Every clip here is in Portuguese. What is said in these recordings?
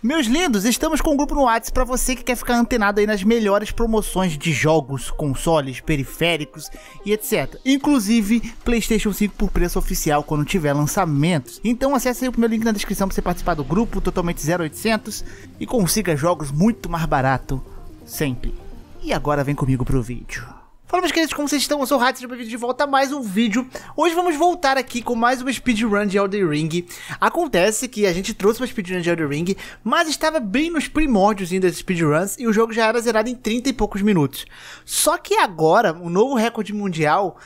Meus lindos, estamos com um grupo no WhatsApp para você que quer ficar antenado aí nas melhores promoções de jogos, consoles, periféricos e etc. Inclusive PlayStation 5 por preço oficial quando tiver lançamentos. Então acesse aí o meu link na descrição para você participar do grupo totalmente 0800 e consiga jogos muito mais barato sempre. E agora vem comigo pro vídeo. Fala meus queridos, como vocês estão? Eu sou o Hatz, sejam bem-vindos de volta a mais um vídeo. Hoje vamos voltar aqui com mais uma speedrun de Elden Ring. Acontece que a gente trouxe uma speedrun de Elden Ring, mas estava bem nos primórdios das speedruns e o jogo já era zerado em 30 e poucos minutos. Só que agora, o novo recorde mundial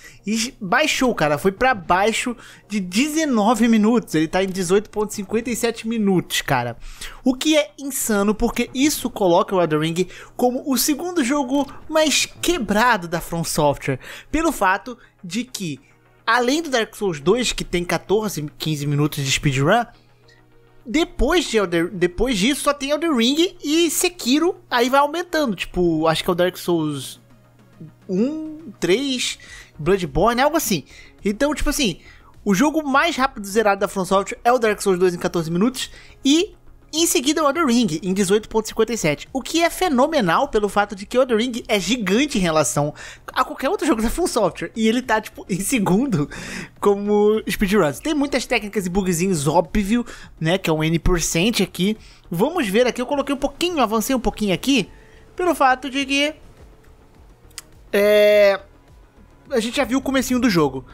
baixou, cara, foi para baixo de 19 minutos. Ele tá em 18.57 minutos, cara. O que é insano, porque isso coloca o Elden Ring como o segundo jogo mais quebrado da From Software, pelo fato de que, além do Dark Souls 2, que tem 14, 15 minutos de speedrun, depois, de Elder, depois disso só tem Elden Ring e Sekiro, aí vai aumentando, tipo, acho que é o Dark Souls 1, 3, Bloodborne, algo assim. Então, tipo assim, o jogo mais rápido zerado da From é o Dark Souls 2 em 14 minutos e em seguida, o Elden Ring, em 18.57. O que é fenomenal pelo fato de que o Elden Ring é gigante em relação a qualquer outro jogo da Software. E ele tá, tipo, em segundo como speedruns. Tem muitas técnicas e bugzinhos, óbvio, né? Que é um N% aqui. Vamos ver aqui, eu coloquei um pouquinho, avancei um pouquinho aqui. Pelo fato de que... É... A gente já viu o comecinho do jogo.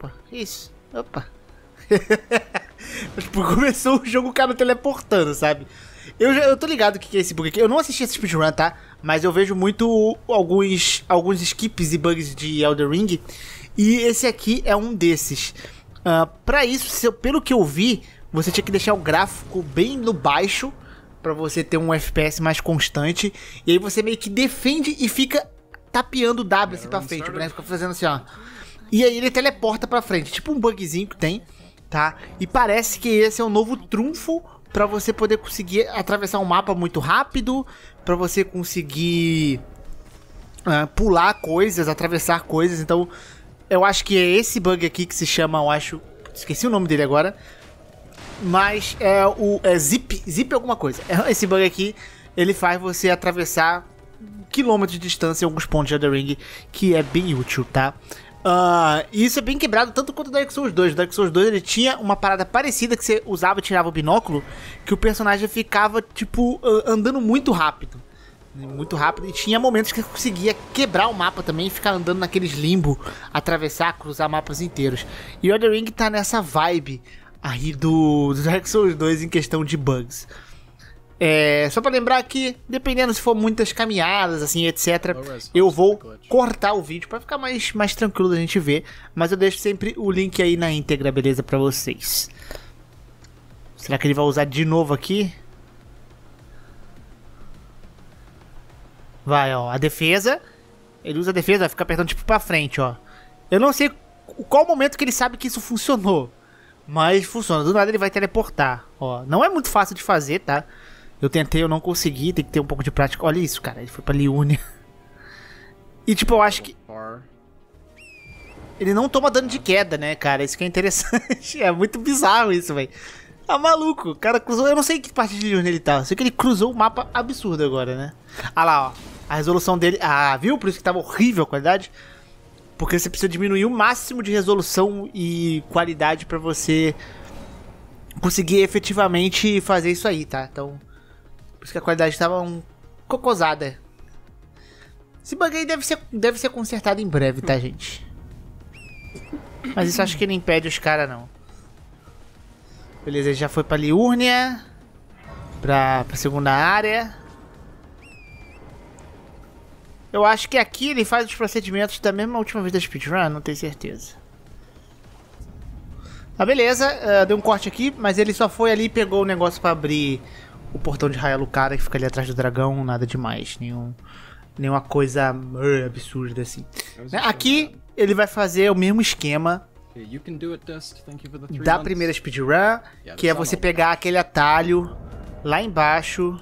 Opa, isso. Opa. tipo, começou o jogo o cara teleportando, sabe? Eu, já, eu tô ligado o que é esse bug aqui. Eu não assisti esse speedrun, tá? Mas eu vejo muito alguns, alguns skips e bugs de Elder Ring. E esse aqui é um desses. Uh, pra isso, se, pelo que eu vi, você tinha que deixar o gráfico bem no baixo. Pra você ter um FPS mais constante. E aí você meio que defende e fica tapeando o W assim pra frente. O boneco fica fazendo assim, ó. E aí ele teleporta pra frente. Tipo um bugzinho que tem tá? E parece que esse é um novo trunfo para você poder conseguir atravessar um mapa muito rápido, para você conseguir uh, pular coisas, atravessar coisas. Então, eu acho que é esse bug aqui que se chama, eu acho, esqueci o nome dele agora, mas é o é zip, zip alguma coisa. Esse bug aqui, ele faz você atravessar quilômetros de distância em alguns pontos de Elden Ring, que é bem útil, tá? Uh, isso é bem quebrado tanto quanto o Dark Souls 2. O Dark Souls 2 ele tinha uma parada parecida que você usava e tirava o binóculo, que o personagem ficava, tipo, andando muito rápido. Muito rápido. E tinha momentos que conseguia quebrar o mapa também e ficar andando naqueles limbo, atravessar, cruzar mapas inteiros. E o Elden Ring tá nessa vibe aí do, do Dark Souls 2 em questão de bugs. É, só para lembrar que, dependendo se for muitas caminhadas, assim, etc., eu vou cortar o vídeo para ficar mais, mais tranquilo da gente ver. Mas eu deixo sempre o link aí na íntegra, beleza, para vocês. Será que ele vai usar de novo aqui? Vai, ó, a defesa. Ele usa a defesa, vai ficar apertando tipo pra frente, ó. Eu não sei qual momento que ele sabe que isso funcionou. Mas funciona, do nada ele vai teleportar, ó. Não é muito fácil de fazer, tá? Eu tentei, eu não consegui, tem que ter um pouco de prática. Olha isso, cara, ele foi pra Liune. E tipo, eu acho que. Ele não toma dano de queda, né, cara? Isso que é interessante. é muito bizarro isso, velho. Tá maluco. O cara cruzou. Eu não sei que parte de Liune ele tá. Eu sei que ele cruzou um mapa absurdo agora, né? Ah lá, ó. A resolução dele. Ah, viu? Por isso que tava horrível a qualidade. Porque você precisa diminuir o máximo de resolução e qualidade para você conseguir efetivamente fazer isso aí, tá? Então. Por isso que a qualidade estava um cocosada. Esse bug aí deve ser, deve ser consertado em breve, tá, gente? Mas isso acho que não impede os caras, não. Beleza, ele já foi pra Liurnia. Pra, pra segunda área. Eu acho que aqui ele faz os procedimentos da mesma última vez da speedrun, não tenho certeza. Ah, beleza, uh, deu um corte aqui, mas ele só foi ali e pegou o negócio pra abrir o portão de Raia Lucara que fica ali atrás do dragão, nada demais, nenhum, nenhuma coisa uh, absurda assim. Né, aqui ele vai fazer o mesmo esquema da primeira speedrun, que é você pegar aquele atalho lá embaixo,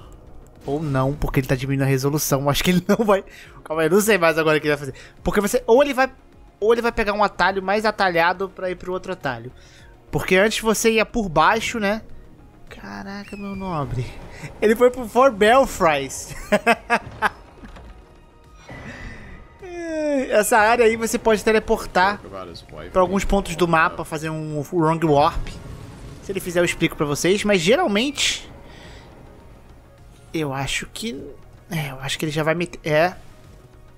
ou não, porque ele tá diminuindo a resolução, acho que ele não vai... Calma aí, não sei mais agora o que ele vai fazer. Porque você, ou ele vai, ou ele vai pegar um atalho mais atalhado pra ir pro outro atalho. Porque antes você ia por baixo, né? Caraca, meu nobre. Ele foi pro Fort Belfries. Essa área aí você pode teleportar para alguns pontos do mapa, fazer um wrong warp. Se ele fizer, eu explico para vocês. Mas geralmente, eu acho que, é, eu acho que ele já vai meter, é,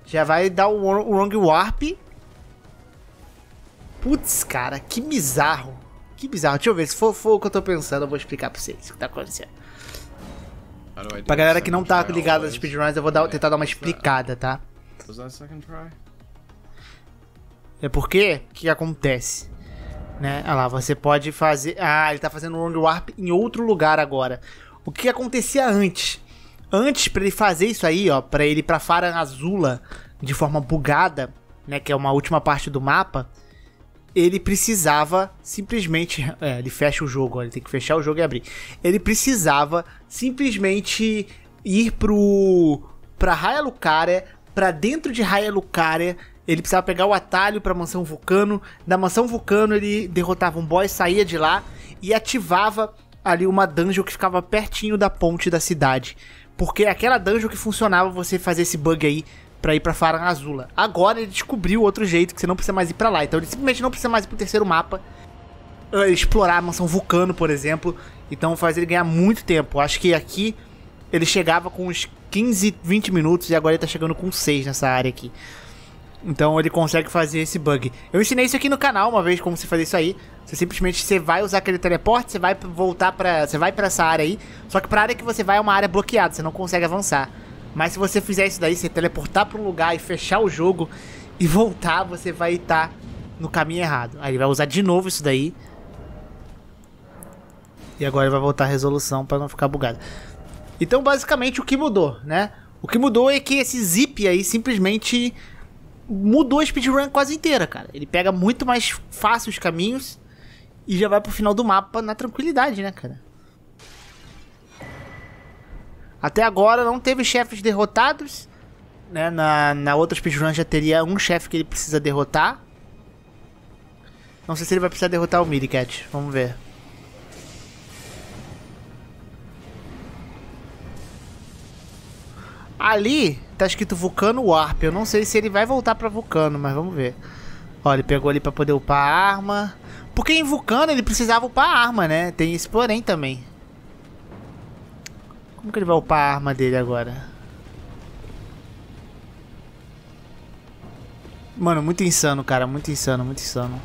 já vai dar o wrong warp. Putz, cara, que bizarro. Que bizarro. Deixa eu ver, se for, for o que eu tô pensando, eu vou explicar pra vocês o que tá acontecendo. Pra galera que não tá ligada nas speedruns, eu vou dar, tentar dar uma explicada, tá? É porque, o que acontece? Né? Olha lá, você pode fazer... Ah, ele tá fazendo wrong warp em outro lugar agora. O que acontecia antes? Antes, pra ele fazer isso aí, ó, pra ele ir pra Fara Azula de forma bugada, né, que é uma última parte do mapa, ele precisava simplesmente. É, ele fecha o jogo, ó, ele tem que fechar o jogo e abrir. Ele precisava simplesmente ir pro. pra Raia Lucaria, pra dentro de Raia Lucaria. Ele precisava pegar o atalho pra mansão Vulcano. Da mansão Vulcano ele derrotava um boss, saía de lá e ativava ali uma dungeon que ficava pertinho da ponte da cidade. Porque é aquela dungeon que funcionava você fazer esse bug aí para ir pra Faran Azula. Agora ele descobriu outro jeito que você não precisa mais ir para lá. Então ele simplesmente não precisa mais ir pro terceiro mapa. Uh, explorar a mansão Vulcano, por exemplo. Então faz ele ganhar muito tempo. Acho que aqui ele chegava com uns 15, 20 minutos e agora ele tá chegando com 6 nessa área aqui. Então ele consegue fazer esse bug. Eu ensinei isso aqui no canal uma vez como você fazer isso aí. Você simplesmente você vai usar aquele teleporte, você vai voltar para, você vai para essa área aí. Só que para área que você vai é uma área bloqueada, você não consegue avançar. Mas se você fizer isso daí, você teleportar para um lugar e fechar o jogo e voltar, você vai estar tá no caminho errado. Aí ele vai usar de novo isso daí. E agora ele vai voltar a resolução para não ficar bugado. Então, basicamente, o que mudou, né? O que mudou é que esse zip aí simplesmente mudou a speedrun quase inteira, cara. Ele pega muito mais fácil os caminhos e já vai pro final do mapa na tranquilidade, né, cara? Até agora não teve chefes derrotados. Né? Na, na outra speedrun já teria um chefe que ele precisa derrotar. Não sei se ele vai precisar derrotar o Miricat. Vamos ver. Ali tá escrito Vulcano Warp. Eu não sei se ele vai voltar pra Vulcano, mas vamos ver. Olha, ele pegou ali pra poder upar a arma. Porque em Vulcano ele precisava upar a arma, né? Tem esse porém também. Como que ele vai upar a arma dele agora? Mano, muito insano, cara. Muito insano, muito insano.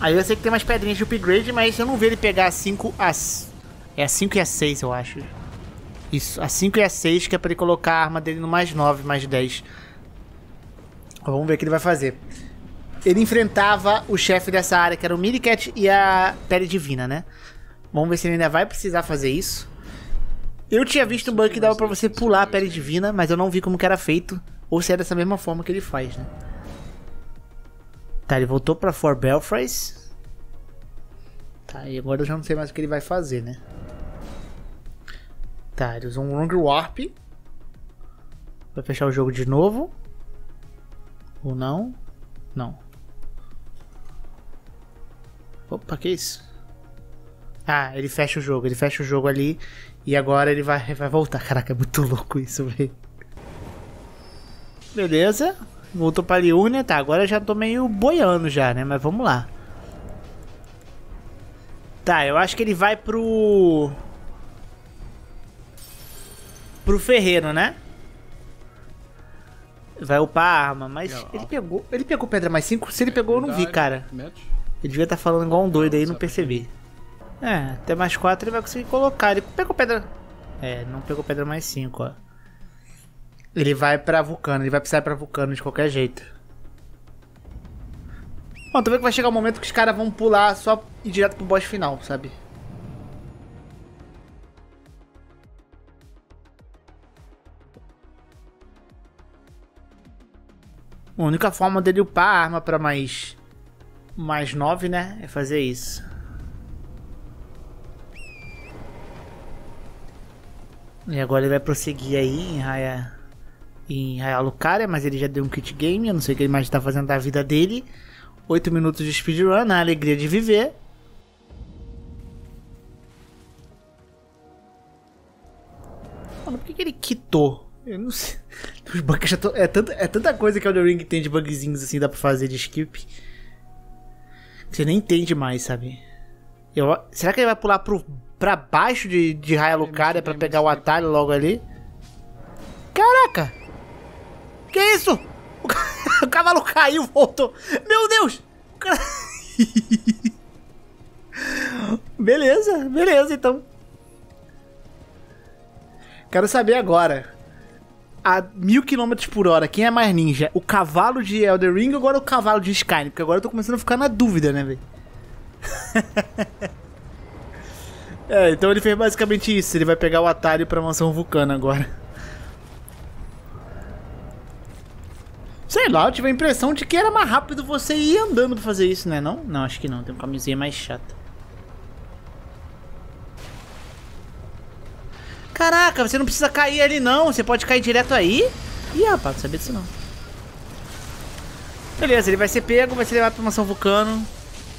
Aí eu sei que tem umas pedrinhas de upgrade, mas eu não vi ele pegar a 5 as... É a 5 e a 6, eu acho. Isso, a 5 e a 6, que é pra ele colocar a arma dele no mais 9, mais 10. Vamos ver o que ele vai fazer. Ele enfrentava o chefe dessa área, que era o Miricat e a Pele Divina, né? Vamos ver se ele ainda vai precisar fazer isso. Eu tinha visto um bug que dava pra você pular a pele divina, mas eu não vi como que era feito. Ou se é dessa mesma forma que ele faz, né? Tá, ele voltou pra Fort Belfries. Tá, e agora eu já não sei mais o que ele vai fazer, né? Tá, ele usou um Wrong Warp. Vai fechar o jogo de novo. Ou não? Não. Opa, que isso? Ah, ele fecha o jogo, ele fecha o jogo ali e agora ele vai, vai voltar. Caraca, é muito louco isso, velho. Beleza. Voltou pra Liurnia, tá, agora eu já tô meio boiando já, né, mas vamos lá. Tá, eu acho que ele vai pro... Pro ferreiro, né? Vai upar a arma, mas ele pegou, ele pegou pedra mais 5? Se ele pegou, eu não vi, cara. Ele devia estar tá falando igual um doido aí, não percebi. É, até mais 4 ele vai conseguir colocar. Ele pegou pedra. É, não pegou pedra mais 5, ó. Ele vai pra Vulcano, ele vai precisar ir pra Vulcano de qualquer jeito. Bom, tu vê que vai chegar um momento que os caras vão pular só ir direto pro boss final, sabe? A única forma dele upar a arma pra mais... Mais 9, né? É fazer isso. E agora ele vai prosseguir aí em Raya, em Raya Lucaria, mas ele já deu um kit game, eu não sei o que ele mais está fazendo da vida dele. 8 minutos de speedrun, a alegria de viver. Mano, por que, que ele quitou? Eu não sei. Os bugs já tô... é, tanta, é tanta coisa que o The Ring tem de bugzinhos assim, dá pra fazer de skip. Você nem entende mais, sabe? Eu... Será que ele vai pular pro pra baixo de, de Raia Lucaria pra pegar o atalho logo ali? Caraca! Que isso? O, cavalo caiu, voltou. Meu Deus! Cara... beleza, beleza, então. Quero saber agora. A mil quilômetros por hora, quem é mais ninja? O cavalo de Elder Ring ou agora o cavalo de Skyrim? Porque agora eu tô começando a ficar na dúvida, né, velho? é, então ele fez basicamente isso. Ele vai pegar o atalho pra mansão vulcana agora. Sei lá, eu tive a impressão de que era mais rápido você ir andando pra fazer isso, né? Não? Não, acho que não. Tem um caminhozinho mais chato. Caraca, você não precisa cair ali não. Você pode cair direto aí. Ih, rapaz, não sabia disso não. Beleza, ele vai ser pego, vai ser levado pra mansão vulcano.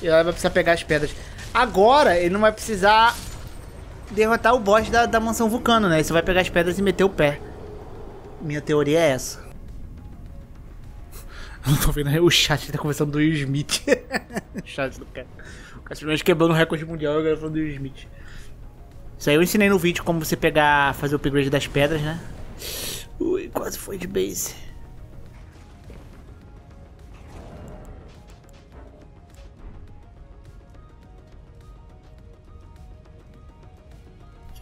E ela vai precisar pegar as pedras. Agora, ele não vai precisar derrotar o boss da, da mansão vulcano, né? Você vai pegar as pedras e meter o pé. Minha teoria é essa. Eu não tô vendo o chat tá conversando do Will Smith. o chat do cara. O cara simplesmente quebrando o recorde mundial agora falando do Will Smith. Isso aí eu ensinei no vídeo como você pegar, fazer o upgrade das pedras, né? Ui, quase foi de base.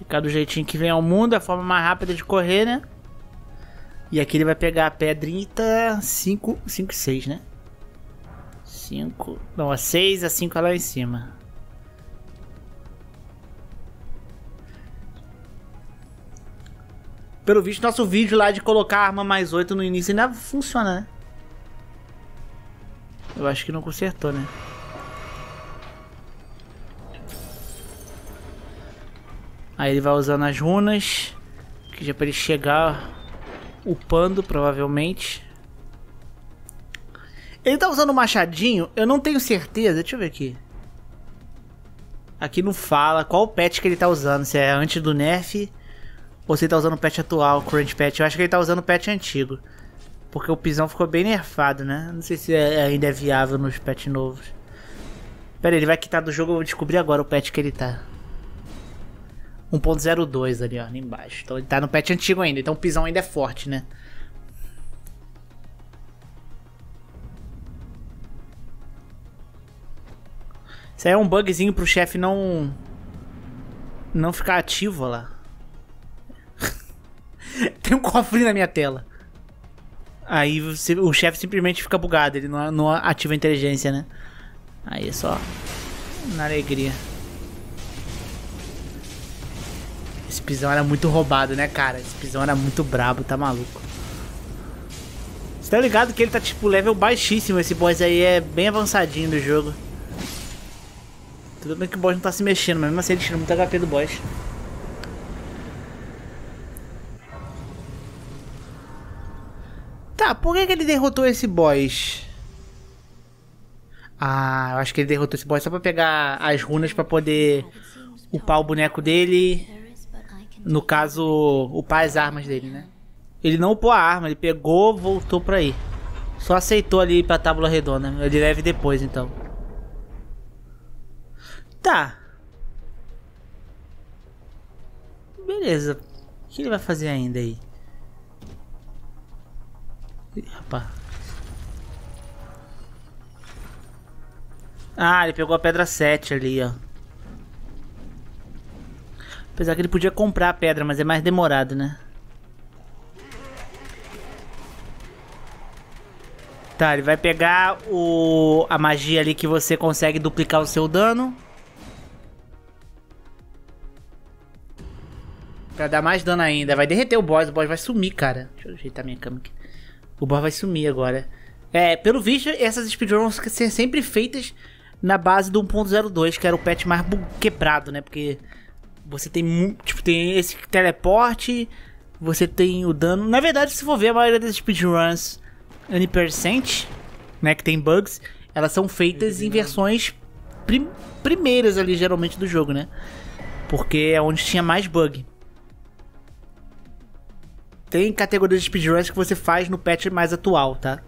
Ficar do jeitinho que vem ao mundo, a forma mais rápida de correr, né? E aqui ele vai pegar a pedrinha 5, 5 e 6, né? 5, não, a 6, a 5 lá em cima. Pelo visto, nosso vídeo lá de colocar arma mais 8 no início ainda funciona, né? Eu acho que não consertou, né? Aí ele vai usando as runas. Que já para ele chegar upando, provavelmente. Ele tá usando o machadinho, eu não tenho certeza. Deixa eu ver aqui. Aqui não fala qual patch que ele tá usando. Se é antes do nerf ou se ele tá usando o patch atual, o current patch. Eu acho que ele tá usando o patch antigo. Porque o pisão ficou bem nerfado, né? Não sei se é, ainda é viável nos patch novos. Pera aí, ele vai quitar do jogo, eu vou descobrir agora o patch que ele tá. 1.02 ali, ó, ali embaixo. Então ele tá no patch antigo ainda, então o pisão ainda é forte, né? Isso aí é um bugzinho pro chefe não... Não ficar ativo lá. Tem um cofre na minha tela. Aí você, o chefe simplesmente fica bugado, ele não, não ativa a inteligência, né? Aí é só na alegria. Esse pisão era muito roubado, né, cara? Esse pisão era muito brabo, tá maluco. Você tá ligado que ele tá, tipo, level baixíssimo. Esse boss aí é bem avançadinho do jogo. Tudo bem que o boss não tá se mexendo, mas mesmo assim ele tira muito HP do boss. Tá, por que, que ele derrotou esse boss? Ah, eu acho que ele derrotou esse boss só pra pegar as runas pra poder upar o boneco dele no caso, upar as armas dele, né? Ele não upou a arma, ele pegou, voltou pra aí. Só aceitou ali pra tábula redonda. Ele deve depois, então. Tá. Beleza. O que ele vai fazer ainda aí? Rapaz. Ah, ele pegou a pedra 7 ali, ó. Apesar que ele podia comprar a pedra, mas é mais demorado, né? Tá, ele vai pegar o, a magia ali que você consegue duplicar o seu dano. Pra dar mais dano ainda. Vai derreter o boss, o boss vai sumir, cara. Deixa eu ajeitar minha câmera aqui. O boss vai sumir agora. É, pelo visto, essas speedruns vão ser sempre feitas na base do 1.02, que era o patch mais quebrado, né? Porque você tem tipo tem esse teleporte, você tem o dano. Na verdade, se for ver a maioria das speedruns N%, né, que tem bugs, elas são feitas em versões prim primeiras ali geralmente do jogo, né? Porque é onde tinha mais bug. Tem categorias de speedruns que você faz no patch mais atual, tá?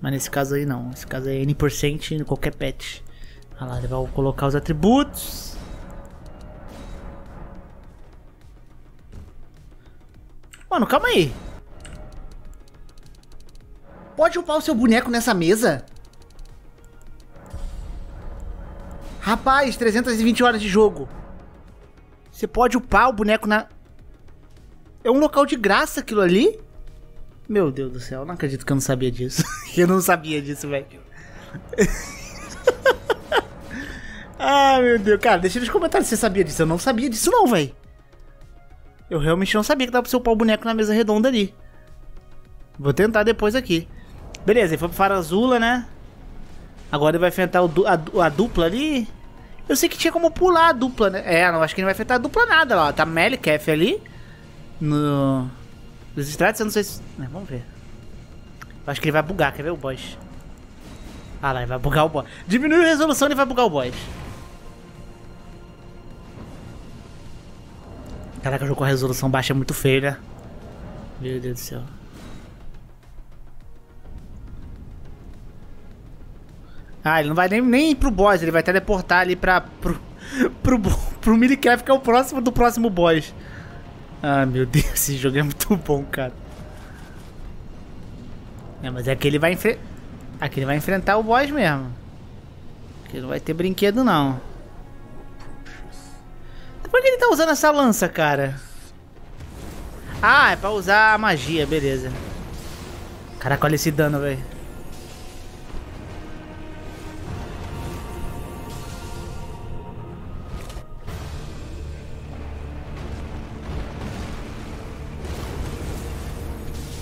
Mas nesse caso aí não. Nesse caso aí é N% em qualquer patch. Olha lá, vai colocar os atributos. Mano, calma aí. Pode upar o seu boneco nessa mesa? Rapaz, 320 horas de jogo. Você pode upar o boneco na... É um local de graça aquilo ali? Meu Deus do céu, não acredito que eu não sabia disso. eu não sabia disso, velho. ah, meu Deus. Cara, deixa nos comentários se você sabia disso. Eu não sabia disso não, velho. Eu realmente não sabia que dava pra você upar o boneco na mesa redonda ali. Vou tentar depois aqui. Beleza, ele foi pro Farazula, né? Agora ele vai enfrentar o, a, a, dupla ali. Eu sei que tinha como pular a dupla, né? É, não acho que ele não vai enfrentar a dupla nada lá. Tá Melikef ali. No... Dos estratos, eu não sei se... É, vamos ver. Eu acho que ele vai bugar, quer ver o boss? Ah lá, ele vai bugar o boss. Diminui a resolução, ele vai bugar o boss. Caraca, o jogo com a resolução baixa é muito feio, né? Meu Deus do céu. Ah, ele não vai nem, nem ir pro boss, ele vai teleportar ali pra... Pro, pro, pro, Minicap, que é o próximo do próximo boss. Ah, meu Deus, esse jogo é muito bom, cara. É, mas é que ele vai enfrentar... Aqui ele vai enfrentar o boss mesmo. Aqui não vai ter brinquedo, não. Por que ele tá usando essa lança, cara? Ah, é pra usar a magia, beleza. Caraca, olha esse dano, velho.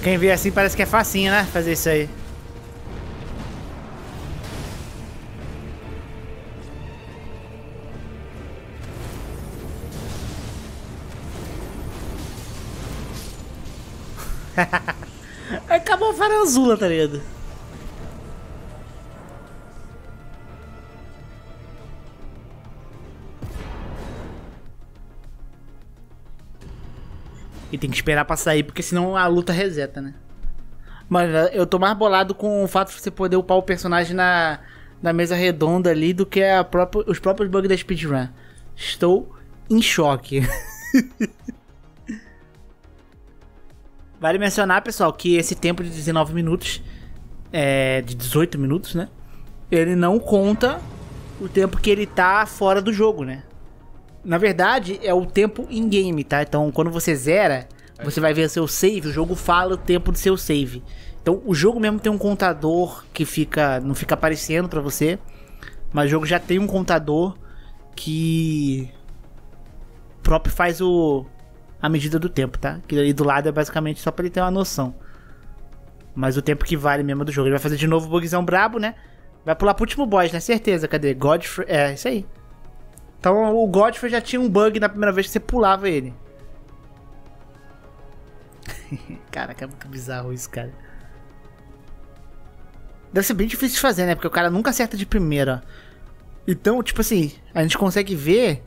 Quem vê assim parece que é facinho, né? Fazer isso aí. Acabou a faranzula, tá ligado? E tem que esperar pra sair, porque senão a luta reseta, né? Mas eu tô mais bolado com o fato de você poder upar o personagem na, na mesa redonda ali do que a os próprios bugs da speedrun. Estou em choque. vale mencionar, pessoal, que esse tempo de 19 minutos, é, de 18 minutos, né? Ele não conta o tempo que ele tá fora do jogo, né? Na verdade, é o tempo in-game, tá? Então, quando você zera, você vai ver o seu save, o jogo fala o tempo do seu save. Então, o jogo mesmo tem um contador que fica não fica aparecendo para você, mas o jogo já tem um contador que próprio faz o a medida do tempo, tá? Que ali do lado é basicamente só para ele ter uma noção. Mas o tempo que vale mesmo do jogo. Ele vai fazer de novo o bugzão brabo, né? Vai pular pro último boss, né? Certeza. Cadê? Godfrey. É, isso aí. Então o Godfrey já tinha um bug na primeira vez que você pulava ele. Caraca, é muito bizarro isso, cara. Deve ser bem difícil de fazer, né? Porque o cara nunca acerta de primeira. Então, tipo assim, a gente consegue ver.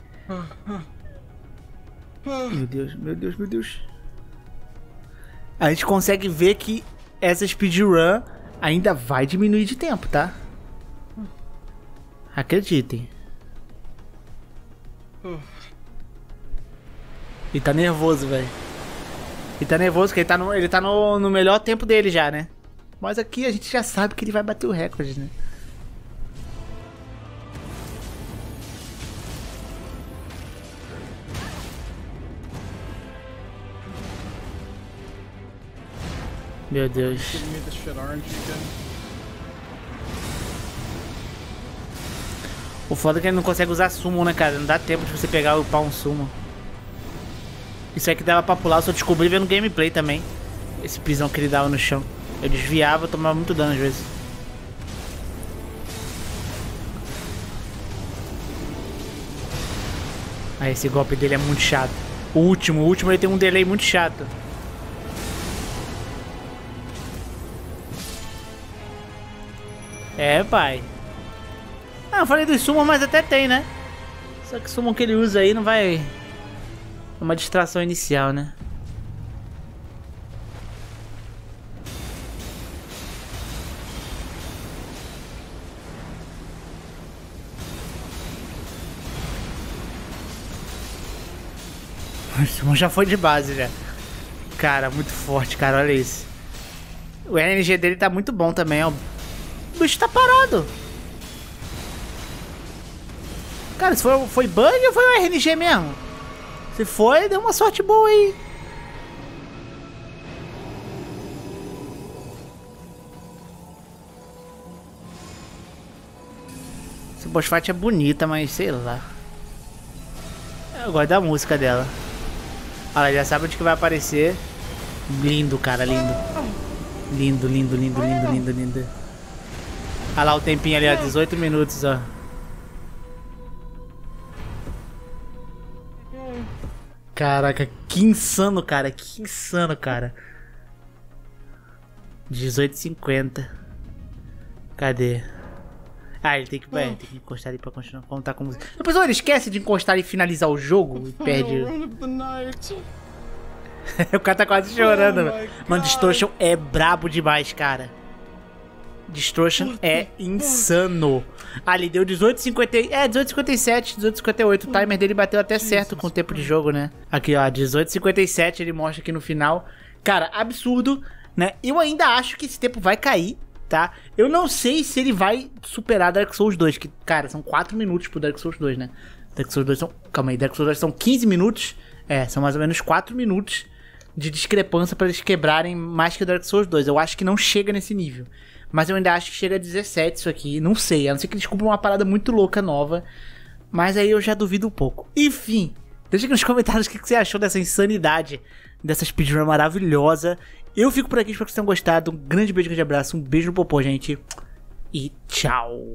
Meu Deus, meu Deus, meu Deus. A gente consegue ver que essa speedrun ainda vai diminuir de tempo, tá? Acreditem. Ele tá nervoso, velho. Ele tá nervoso porque ele tá, no, ele tá no, no melhor tempo dele já, né? Mas aqui a gente já sabe que ele vai bater o recorde, né? Meu Deus. O foda é que ele não consegue usar sumo, né, cara? Não dá tempo de você pegar o upar um sumo. Isso aqui dava pra pular, eu só descobri vendo gameplay também. Esse pisão que ele dava no chão. Eu desviava, tomava muito dano às vezes. Ah, esse golpe dele é muito chato. O último, o último ele tem um delay muito chato. É, pai. Ah, eu falei dos sumos, mas até tem, né? Só que o sumo que ele usa aí não vai... É uma distração inicial, né? O sumo já foi de base, já. Cara, muito forte, cara. Olha isso. O RNG dele tá muito bom também, ó. O bicho tá parado. Cara, se foi, foi bug ou foi o RNG mesmo? Se foi, deu uma sorte boa aí. Esse boss fight é bonita, mas sei lá. Eu gosto da música dela. Olha, já sabe onde que vai aparecer. Lindo, cara, lindo. Lindo, lindo, lindo, lindo, lindo, lindo. Olha lá o tempinho ali, ó, 18 minutos, ó. Caraca, que insano, cara. Que insano, cara. 18,50. Cadê? Ah, ele tem que, é, tem que encostar ali pra continuar contar com música. A pessoa ele esquece de encostar e finalizar o jogo e perde. o cara tá quase chorando, oh mano. Distortion é brabo demais, cara. Distortion é insano. Ele deu 18,50. É, 18,57, 18,58. O timer dele bateu até certo com o tempo de jogo, né? Aqui, ó, 18,57 ele mostra aqui no final. Cara, absurdo, né? Eu ainda acho que esse tempo vai cair, tá? Eu não sei se ele vai superar Dark Souls 2, que, cara, são 4 minutos pro Dark Souls 2, né? Dark Souls 2 são. Calma aí, Dark Souls 2 são 15 minutos. É, são mais ou menos 4 minutos de discrepância para eles quebrarem mais que Dark Souls 2. Eu acho que não chega nesse nível. Mas eu ainda acho que chega a 17 isso aqui. Não sei, a não ser que eles uma parada muito louca nova. Mas aí eu já duvido um pouco. Enfim, deixa aqui nos comentários o que você achou dessa insanidade, dessa speedrun maravilhosa. Eu fico por aqui, espero que vocês tenham gostado. Um grande beijo, um grande abraço, um beijo no popô, gente. E tchau.